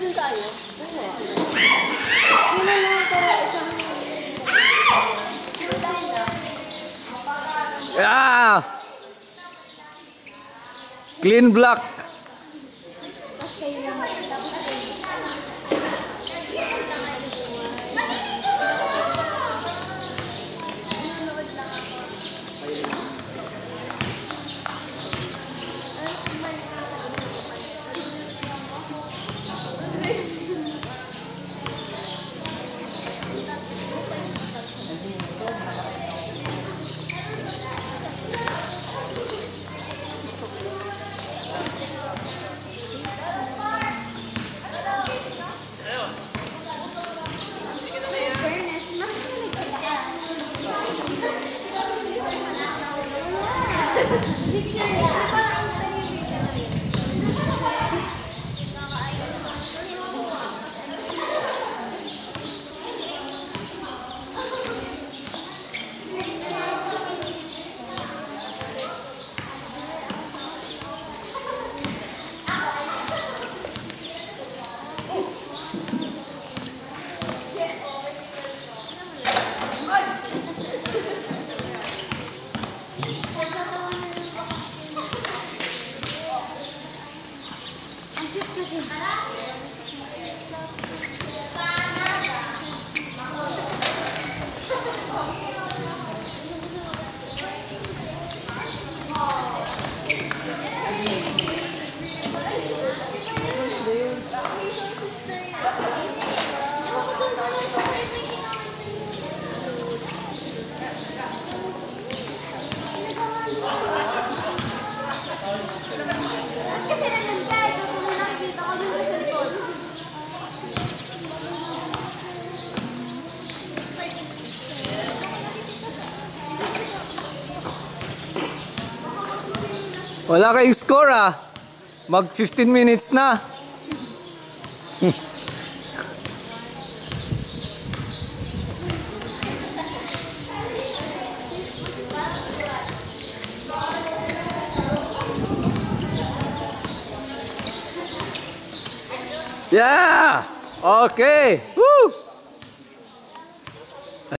dun tayo. Yun na para isang... Yeah! Clean block. Bir şey ya. Wala kayong score ah. Mag 15 minutes na. yeah! Okay! Woo!